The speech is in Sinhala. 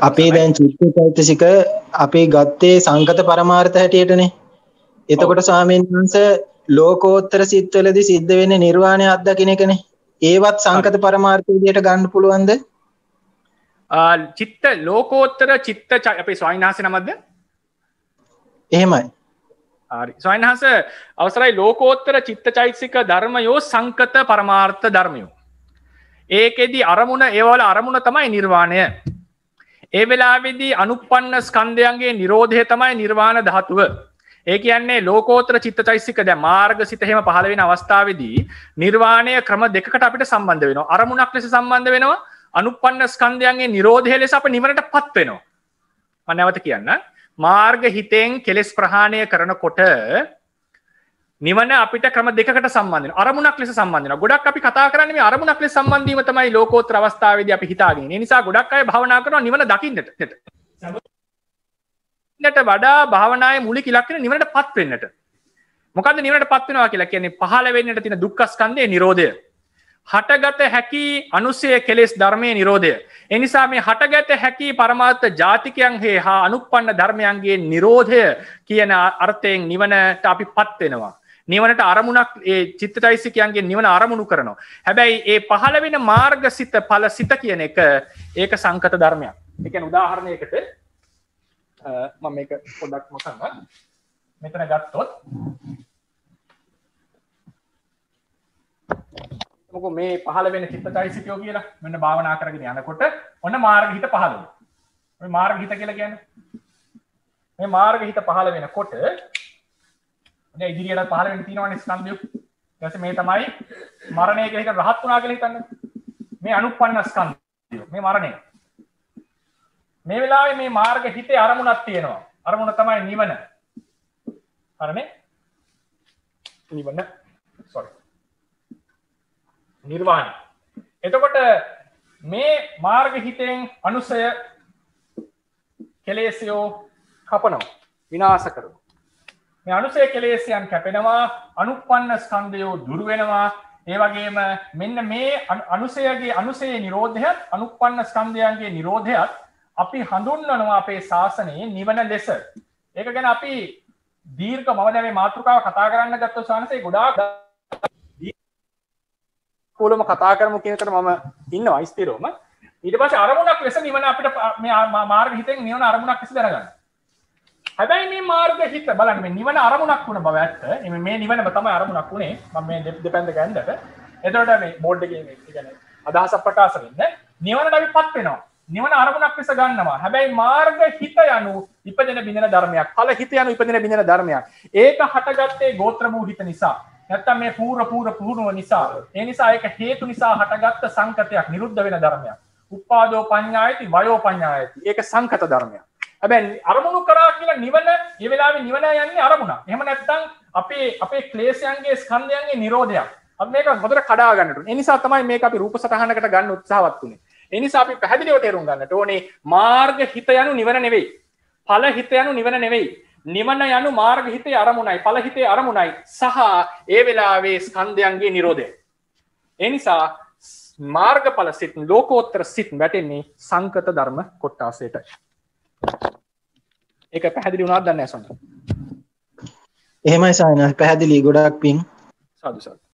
අපේ දැන් චිත්ත චෛතසික අපි ගත්තේ සංකත පරමාර්ථ හැටියටනේ. එතකොට ස්වාමීන් වහන්සේ ලෝකෝත්තර සිත්වලදී සිද්ධ වෙන්නේ නිර්වාණය අත්දකින්න එකනේ. ඒවත් සංකත පරමාර්ථ විදියට ගන්න පුළුවන්ද? චිත්ත ලෝකෝත්තර චිත්ත අපේ ස්වයින්හස නමද එහෙමයි. ස්වයින්හස අවසරයි. ලෝකෝත්තර චිත්ත චෛතසික ධර්මයෝ සංකත පරමාර්ථ ධර්මයෝ. ඒකෙදි අරමුණ ඒවල අරමුණ තමයි නිර්වාණය ඒ වෙලාවෙදී අනුපන්න ස්කන්ධයන්ගේ නිරෝධය තමයි නිර්වාණ ධාතුව. ඒ කියන්නේ ලෝකෝත්‍ර චිත්ත චෛසික ද මාර්ග සිතහෙම පහළ වෙන අවස්ථාවදී නිර්වාණය ක්‍රම දෙකට අපිට සම්බන්ධ වෙනවා. අරමුණක් ලෙස සම්බන්ධ වෙනවා. අනුපන්න ස්කන්ධයන්ගේ නිරෝධය ලෙස අප නිවනට පත් වෙනවා මනැවත කියන්න මාර්ග හිතෙන් කෙලෙස් ප්‍රහාණය කරනකොට නිවන අපිට ක්‍රම දෙකට සම්බන්ධ අරමුණක් ලෙස සම්බන්ධන ගොඩක් අපි කතා කරන්නේ අරමුණක් ලෙස සම්බන්ධීම තමයි ලෝකෝත්තර අවස්ථාවේදී අපි හිතාගෙන නිසා ගොඩක් අය භාවනා කරනවා නිවන දකින්නට. ට වඩා භාවනාය මුලික ඉලක්කන නිවනට පත් වෙන්නට. මොකද නිවනට පත්වෙනවා කියලා කියන්නේ? පහල වෙන්නට තින දුක්කස්කන්දය නිරෝධය හටගත හැකි අනුසය කෙලෙස් ධර්මය නිරෝධය එනිසා මේ හටගත හැකි පරමාත්ත ජාතිකයන් හේ හා අනුපන්න ධර්මයන්ගේ නිරෝධය කියන අර්ථයෙන් නිවනට අපි පත්වෙනවා නිවනට අරමුණක් ඒ චිත්තටයිසිකයන්ගේ නිවන අරමුණු කරනවා. හැබැයි ඒ පහළ වෙන මාර්ග සිත පල සිත කියන එක ඒක සංකත ධර්මයක්. එක උදාහරණයකට මම මේක පොඩක් මොකන්න මෙතන ගත්තොත් මොක මේ පහල වෙන චිත්තචෛසිකයෝ කියලා මෙන්න භාවනා කරගෙන යනකොට ඔන්න මාර්ග හිත පහළ වෙනවා. මාර්ග හිත කියලා කියන්නේ මේ මාර්ග හිත පහළ වෙනකොට ඉදිරියට පහල වෙන තියෙනවනේ ස්කන්ධය. ඊට මේ තමයි මරණය හිත රහත් වුණා කියලා හිතන්න. මේ අනුප්පන්න ස්කන්ධය. මේ මරණය. මේ වෙලාවේ මේ මාර්ග හිතේ අරමුණක් තියෙනවා. අරමුණ තමයි නිවන. හරිනේ? නිවන. sorry. නිර්වාණය. එතකොට මේ මාර්ග හිතෙන් අනුසය කෙලෙසියෝ කපනවා. විනාශ කරනවා. මේ අනුසය කෙලේසියන් කැපෙනවා අනුපන්න ස්කන්ධයෝ දුරුවෙනවා ඒ වගේම මෙන්න මේ අනුසයගේ අනුසේ නිරෝධයත් අනුපන්න ස්කන්ධයන්ගේ නිරෝධයත් අපි හඳුන්වනවා අපේ ශාසනයේ නිවන ලෙස. ඒක ගැන අපි දීර්ඝ මම දැන් මේ මාතෘකාව කතා කරන්න ගත්තොත් සානසේ ගොඩාක් කෝලම කතා කරමු කියන එකට මම ඉන්නවා ස්ථිරවම. ඊට පස්සේ අරමුණක් ලෙස නිවන අපිට මේ මාර්ග හිතෙන් නිවන අරමුණක් ලෙස දැනගන්න. හැබැයි මේ මාර්ග හිත බලන්න මේ නිවන අරමුණක් වුණ බව ඇත්ත. එමේ මේ නිවනම තමයි අරමුණක් වුණේ. මම මේ දෙපැන්ද ගැන්දට එතකොට මේ බෝඩ් එකේ මේ කියන්නේ අදහසක් ප්‍රකාශ වෙන්නේ. නිවනට අපි පත් වෙනවා. නිවන අරමුණක් ලෙස ගන්නවා. හැබැයි මාර්ග හිත යනු ඉපදෙන බිඳෙන ධර්මයක් ඵල හිත යනු ඉපදෙන බිඳෙන ධර්මයක්. ඒක හටගත්තේ ගෝත්‍ර වූ හිත නිසා. නැත්තම් මේ පූර්ව පූර්ව පුහුණුව නිසා. ඒ නිසා ඒක හේතු නිසා හටගත්ත සංකතයක් නිරුද්ධ වෙන ධර්මයක්. උපාදෝ පඤ්ඤායති වයෝ පඤ්ඤායති. ඒක සංකත ධර්මයක්. හැබැයි අරමුණු කරා කියලා නිවන ඒ වෙලාවේ නිවන යන්නේ අරමුණ. එහෙම නැත්නම් අපේ අපේ ක්ලේශයන්ගේ ස්කන්ධයන්ගේ නිරෝධයක්. අපි මේක හොඳට කඩා ගන්නට ඕනේ. ඒ නිසා තමයි මේක අපි රූප සටහනකට ගන්න උත්සාහවත් උනේ. ඒ නිසා අපි පැහැදිලිව තේරුම් ගන්නට ඕනේ මාර්ග හිත යනු නිවන නෙවෙයි. ඵල හිත යනු නිවන නෙවෙයි. නිවන යනු මාර්ග හිතේ අරමුණයි ඵල හිතේ අරමුණයි සහ ඒ වෙලාවේ ස්කන්ධයන්ගේ නිරෝධය. ඒ නිසා මාර්ගඵල සිත් ලෝකෝත්තර සිත් වැටෙන්නේ සංකත ධර්ම කොට්ටාසයටයි. ඒක පැහැදිලි වුණාද දන්නේ සොන්න. එහෙමයි සායන පැහැදිලි ගොඩක් පිං. සාදු සාදු.